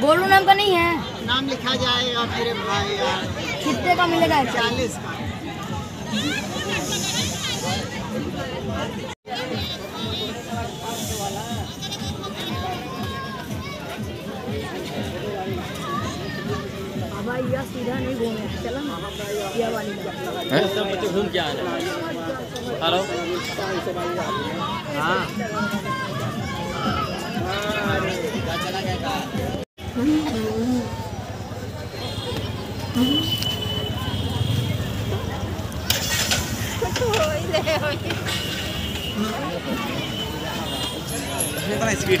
गोलू नाम का नहीं है। नाम लिखा जाएगा मेरे भाई यार। कितने का मिलेगा चालीस का। भाई यह सीधा नहीं घूमे। चलो। ये वाली घूम के आना हेलो। हाँ। स्पीड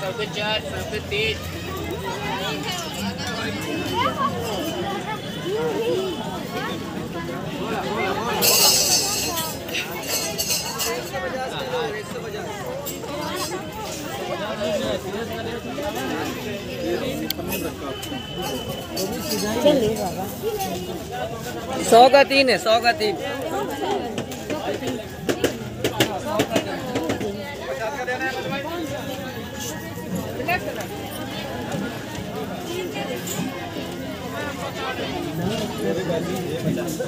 सबके चार चलिए बाबा सौ का तीन है सौ का तीन।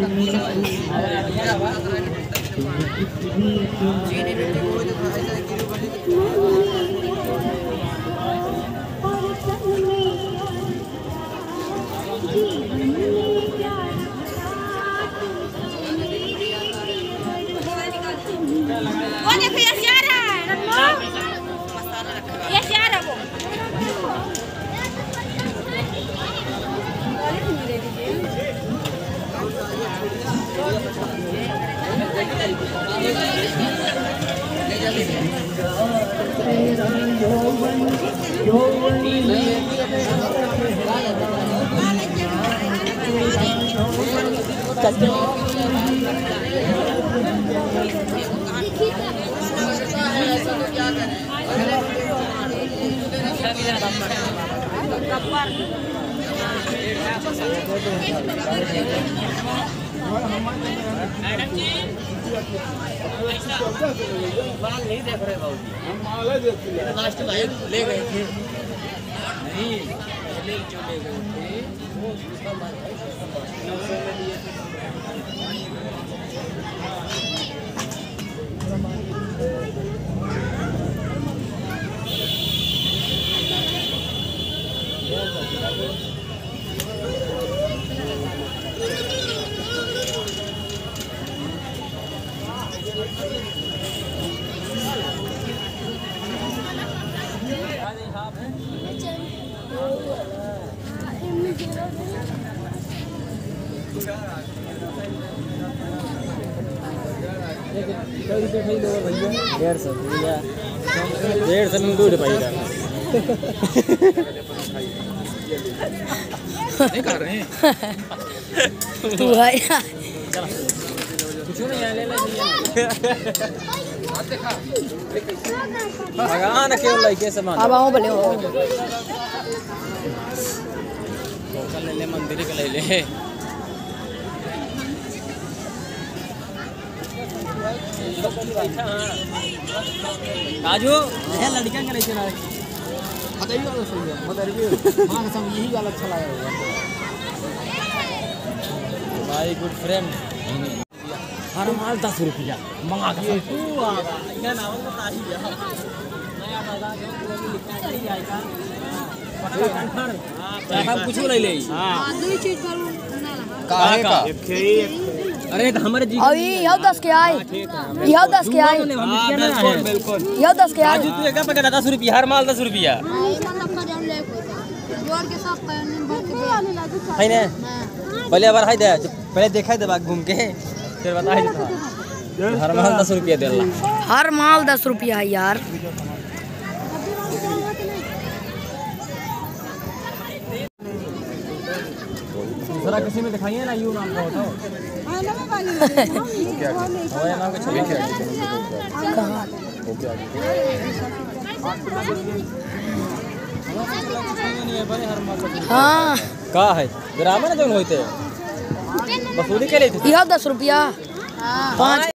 वो देखो ये जा रहा है ये जा रहा है वो लास्ट भाई ले गए थे नहीं पहले जो ले गए वो दूसरा माल नौ थे डेढ़ सौ डेढ़ सौ में दूध पाई रहे तू है भगवान केवल लइके से मान अब आओ भले हो। कल ले ले मंदिर के ले ले। काजू ये लड़कियाँ के नहीं चला बताइए वाला सही है बताइए हाँ कसम यही वाला अच्छा लगा भाई गुड फ्रेंड हर माल दस रुपया मंगा के तू ही। लिखा नहीं हम कुछ नहीं ले अरे तो हमारे जी अब ये यो दस के आए। यो दस के आए। बिल्कुल बिल्कुल। दस के आए। तू एक पे दस रुपया हर माल दस रुपया। पहले अबर हाय दे। पहले देखा दे बाग घूम के। फिर हर माल दस रुपया दे हर माल दस रुपया यार। किसी में दिखाइए ना यू नाम का होता हो। हाँ। का है? ग्रामीण जोन होते वसूली के लिए यह दस रुपया। पाँच